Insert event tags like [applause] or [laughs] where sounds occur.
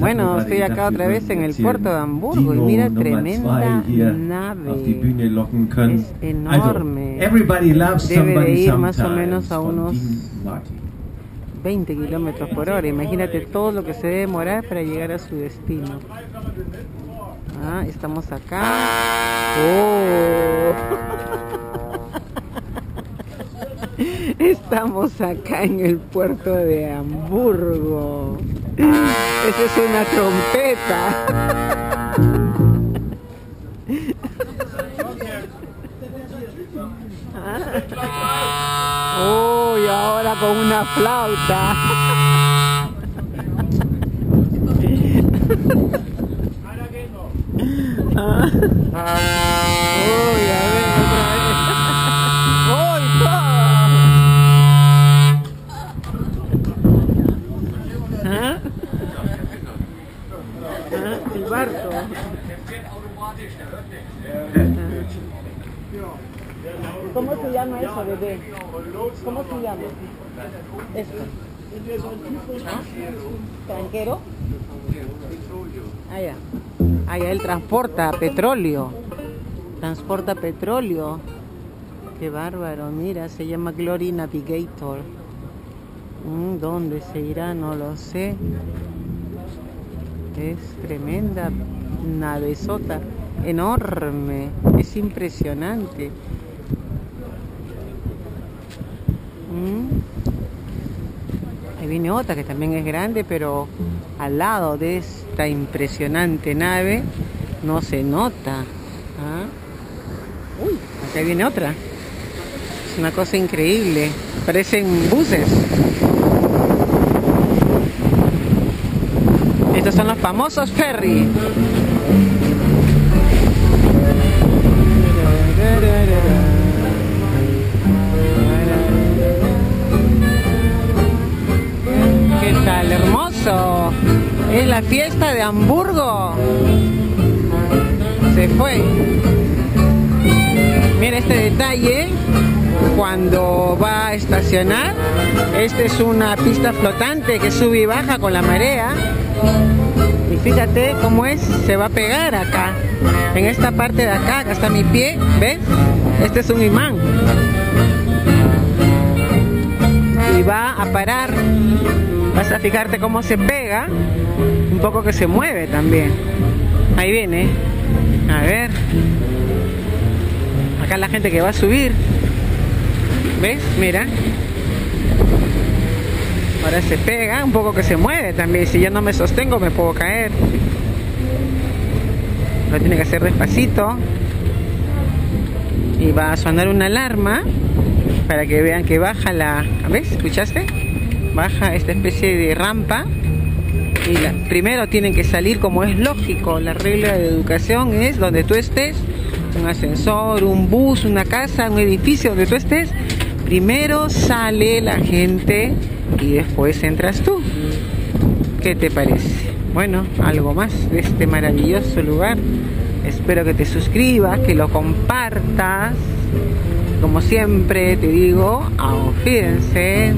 Bueno, estoy acá otra vez en el puerto de Hamburgo y mira tremenda nave. Es enorme. Debe de ir más o menos a unos 20 kilómetros por hora. Imagínate todo lo que se debe demorar para llegar a su destino. Ah, estamos acá. Oh. [laughs] Estamos acá en el puerto de Hamburgo. Esa es una trompeta. Uy, ahora con una flauta. Uy, ¿Cómo se llama eso, bebé? ¿Cómo se llama? Esto. ¿Ah? ¿Tranquero? Ah, ya, él transporta petróleo. Transporta petróleo. Qué bárbaro, mira, se llama Glory Navigator. Mm, ¿Dónde se irá? No lo sé. Es tremenda navezota, enorme, es impresionante. Mm. Ahí viene otra que también es grande, pero al lado de esta impresionante nave no se nota. ¿ah? Uy, acá viene otra. Es una cosa increíble. Parecen buses. Estos son los famosos ferry. ¿Qué tal? Hermoso. Es la fiesta de Hamburgo. Se fue. Mira este detalle cuando va a estacionar. Esta es una pista flotante que sube y baja con la marea. Fíjate cómo es, se va a pegar acá. En esta parte de acá, está mi pie, ¿ves? Este es un imán. Y va a parar. Vas a fijarte cómo se pega. Un poco que se mueve también. Ahí viene. A ver. Acá la gente que va a subir. ¿Ves? Mira. Ahora se pega, un poco que se mueve también. Si yo no me sostengo me puedo caer. Lo tiene que hacer despacito. Y va a sonar una alarma para que vean que baja la... ¿Ves? ¿Escuchaste? Baja esta especie de rampa. Y primero tienen que salir como es lógico. La regla de educación es donde tú estés, un ascensor, un bus, una casa, un edificio, donde tú estés, primero sale la gente y después entras tú. ¿Qué te parece? Bueno, algo más de este maravilloso lugar. Espero que te suscribas, que lo compartas. Como siempre te digo. Fíjense.